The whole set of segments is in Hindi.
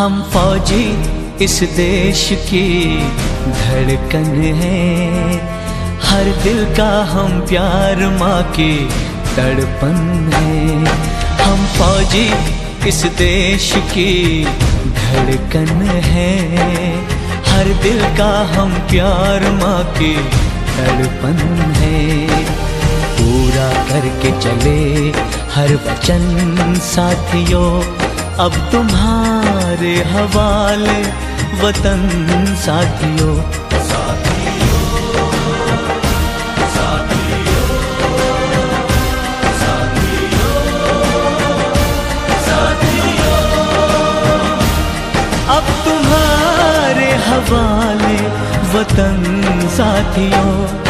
हम फौजी इस देश की धड़कन है। हर दिल का हम प्यार माँ की तड़पन है। हम फौजी इस देश की धड़कन है। हर दिल का हम प्यार माँ की तड़पन है। पूरा करके चले हर वचन साथियों अब तुम्हारे हवाले वतन साथियों। अब तुम्हारे हवाले वतन साथियों।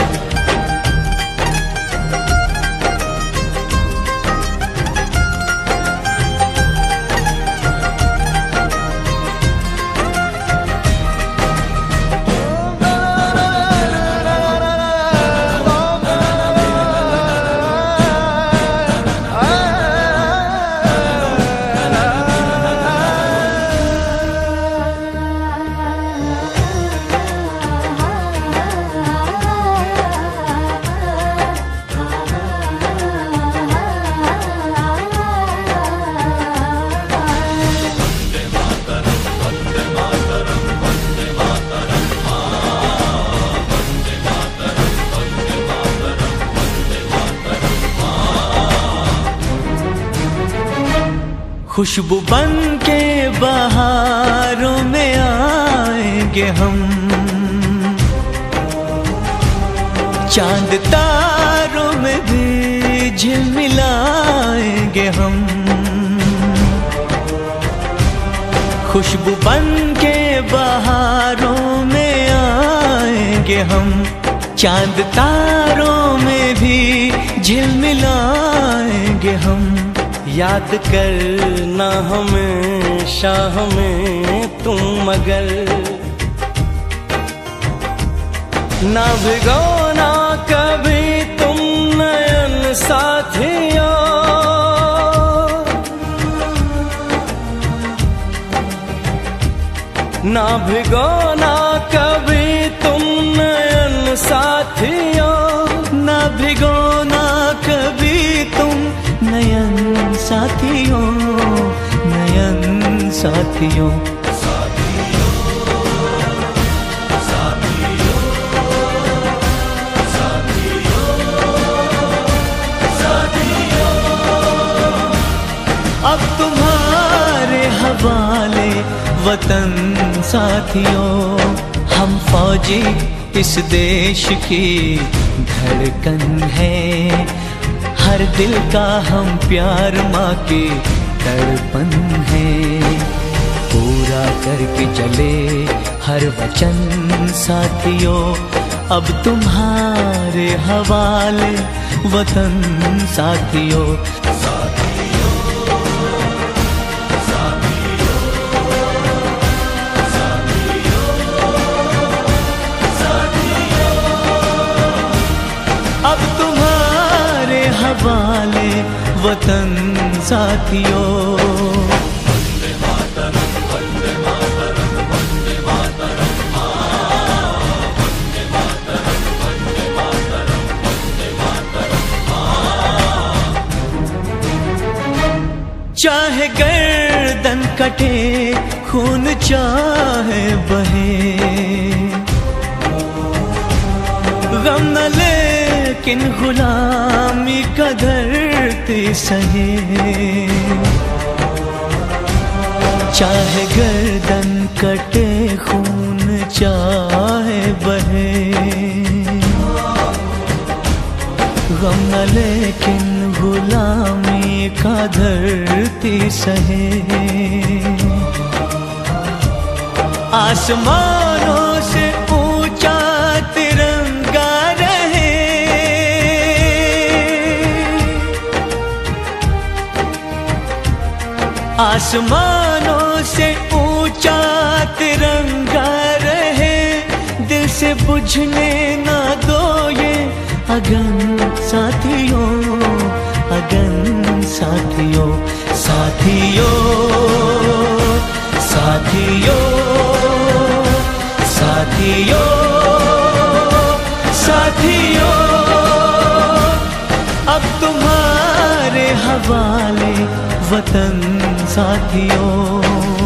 खुशबू बन के बहारों में आएँगे हम। चाँद तारों में भी झिलमिलाएँगे हम। खुशबू बन के बहारों में आएँगे हम। चाँद तारों में भी झिलमिलाएँगे हम। याद करना हमें तुम मगर। ना भिगोना कभी तुम नयन साथियों। ना भिगोना साथियों। अब तुम्हारे हवाले वतन साथियों, हम फौजी इस देश की धड़कन है। हर दिल का हम प्यार माँ के तड़पन है। पूरा करके चले हर वचन, साथियों। अब तुम्हारे हवाले वतन, साथियों। अब तुम्हारे हवाले वतन साथियों। चाहे गर्दन कटे खून चाहे बहे। गम न लेकिन गुलामी का धरती सहे। चाहे गर्दन कटे, खून चाहे बहे। गम न लेकिन गुलामी का धरती सहे। आसमानों आसमानों से ऊँचा तिरंगा रहे, दिल से बुझने ना दो ये अगन साथियों अगन साथियों साथियों साथियों साथियों साथियों। अब तुम्हारे हवाले वतन साथियों।